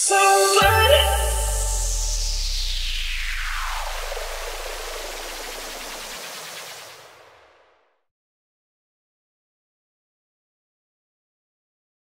So